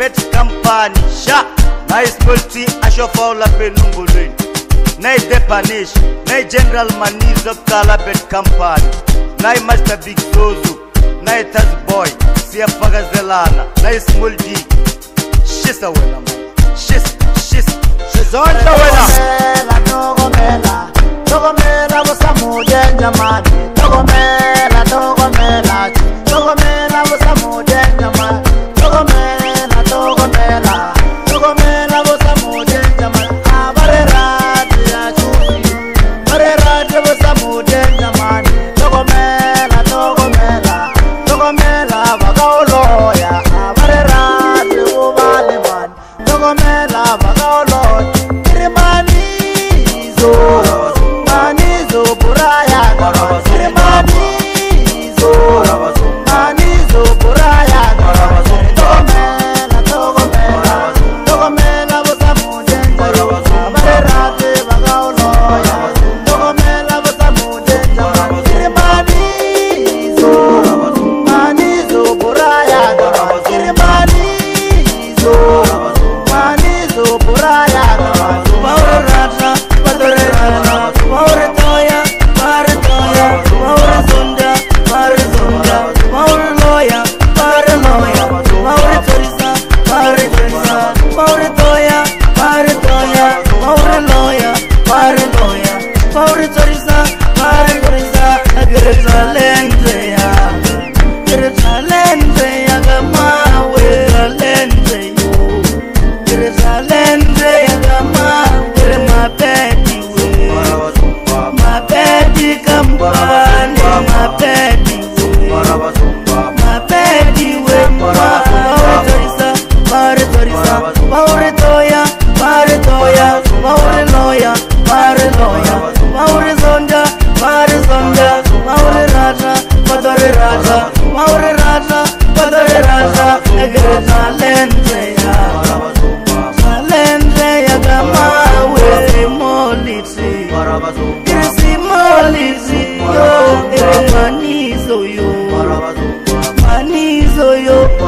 bet company sha naisqelti ashofaula penumbulweni naidepanish naigeneral manizokala bet company naimaster big zozu naitas boy siyafakazelana naismoldi shisa wena ma shisa shisa shizondla wena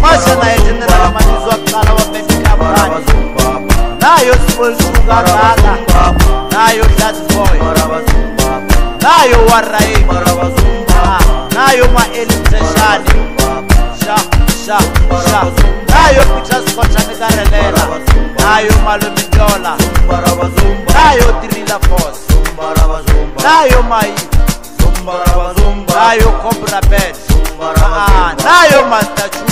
Masha na yenjenera la manizu wa kala wa mendi kamurani Na yo spulsu kakala Na yo jazz boy Na yo warai Na yo ma elitashani Sha, sha, sha Na yo pita skocha nikarelela Na yo malumi jola Na yo trila force Na yo mai Na yo kombra bed Na yo master chuba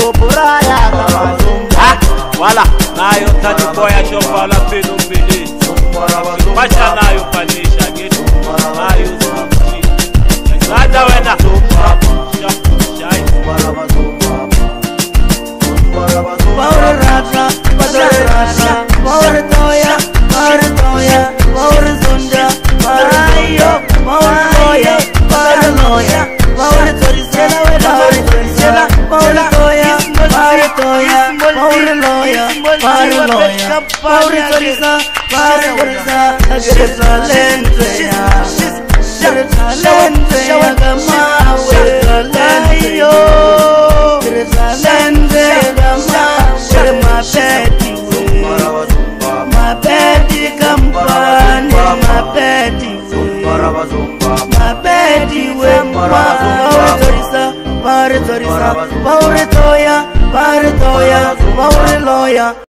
supuraya wala ah, nayo tadikoya shofala pinu mbili macha nayo panisha gitu nayo loya, pobre loya, pobre loya, pobre Clarissa, pobre Clarissa, she's a lente, she's a lente, she's